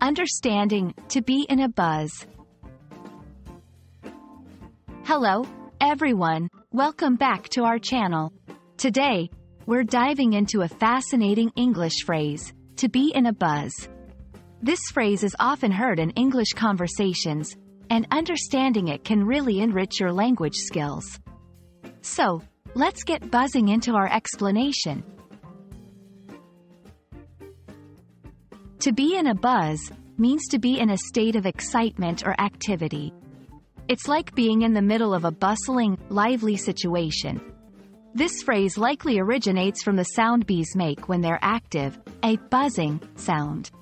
Understanding, to be in a buzz. Hello, everyone. Welcome back to our channel. Today, we're diving into a fascinating English phrase, to be in a buzz. This phrase is often heard in English conversations, and understanding it can really enrich your language skills. So, let's get buzzing into our explanation. To be in a buzz means to be in a state of excitement or activity. It's like being in the middle of a bustling, lively situation. This phrase likely originates from the sound bees make when they're active, a buzzing sound.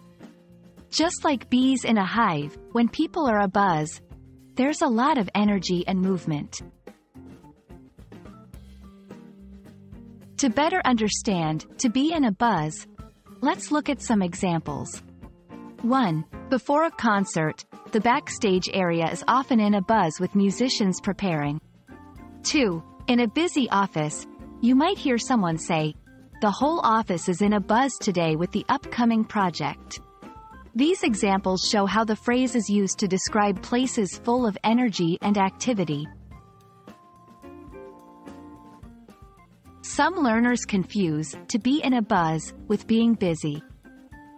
Just like bees in a hive, when people are abuzz, there's a lot of energy and movement. To better understand, to be in a buzz, let's look at some examples. 1. Before a concert, the backstage area is often in a buzz with musicians preparing. 2. In a busy office, you might hear someone say, The whole office is in a buzz today with the upcoming project. These examples show how the phrase is used to describe places full of energy and activity. Some learners confuse to be in a buzz with being busy.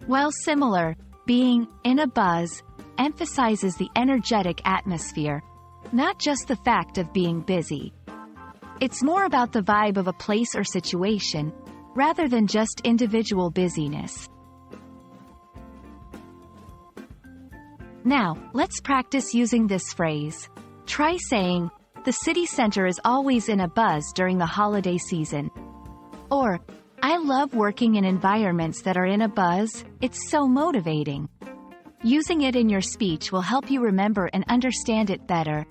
While similar, being in a buzz emphasizes the energetic atmosphere, not just the fact of being busy. It's more about the vibe of a place or situation, rather than just individual busyness. Now, let's practice using this phrase. Try saying, the city center is always in a buzz during the holiday season. Or, I love working in environments that are in a buzz, it's so motivating. Using it in your speech will help you remember and understand it better.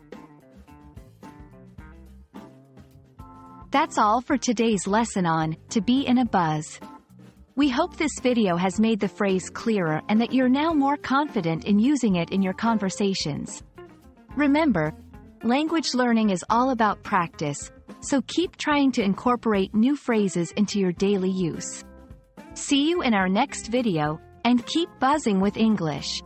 That's all for today's lesson on to be in a buzz. We hope this video has made the phrase clearer and that you're now more confident in using it in your conversations. Remember, language learning is all about practice, so keep trying to incorporate new phrases into your daily use. See you in our next video, and keep buzzing with English.